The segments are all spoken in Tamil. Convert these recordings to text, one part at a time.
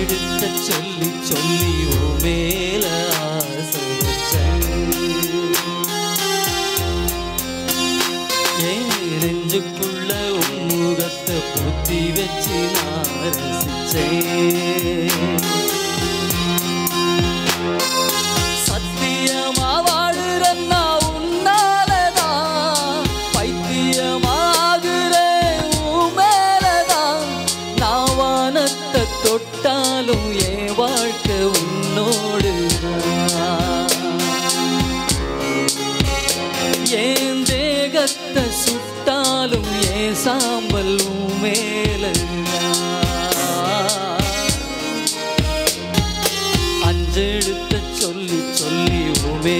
எடுத்த சொல்லி சொல்லி மேல ஆசை வச்சேன் நெஞ்சுக்குள்ள உன் முகத்தை புத்தி வச்சு நான் சாம்பல் மேல அஞ்செழுத்த சொல்லி சொல்லி உமே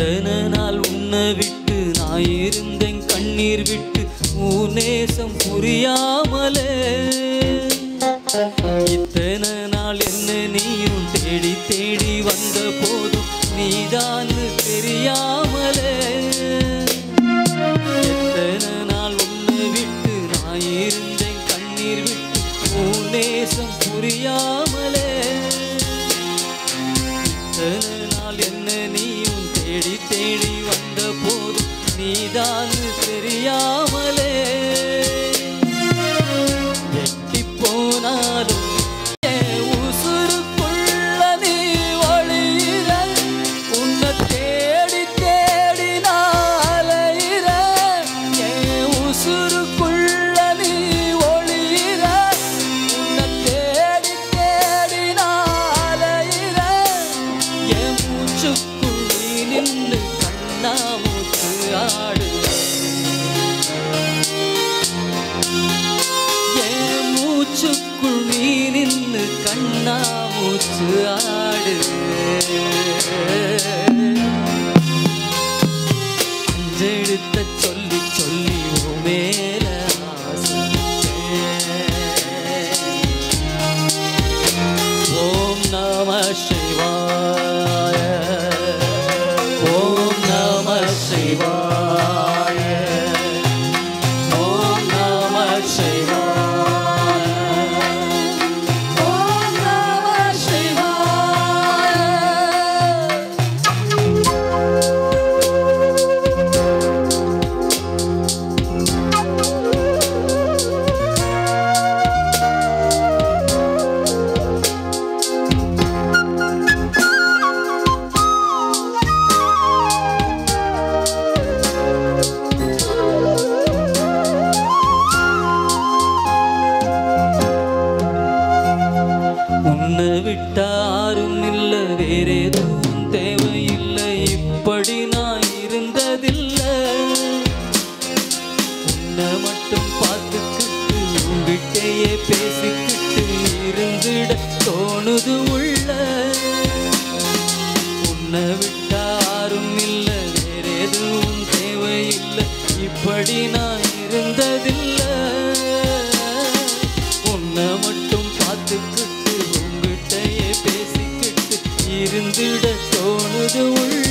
எத்தனை நாள் உன்னை விட்டு நான் இருந்தேன் கண்ணீர் விட்டு உன் புரியாமலே. இத்தனை நாள் என்ன நீயும் தேடி தேடி வந்த போதும் நீதான் தெரியாமலே. எத்தனை நாள் உன்னை விட்டு நான் இருந்தேன் கண்ணீர் விட்டு உன் நேசம் தேடி வந்த போதும் நீதான் தெரியாமலே. கண்ணா மூச்சு ஆடு. அஞ்செடுத்த சொல் இருந்ததில்லை. உன்னை மட்டும் பார்த்துக்கிட்டு உன்கிட்டயே பேசிக்கிட்டு இருந்திட தோணுது உள்ள. உன்னை விட்ட யாரும் இல்ல வேற எதுவும் தேவையில்லை. இப்படி நான் இருந்ததில்லை. உன்னை மட்டும் பார்த்துக்கிட்டு உங்ககிட்டயே பேசிக்கிட்டு இருந்திட தோணுது உள்ள.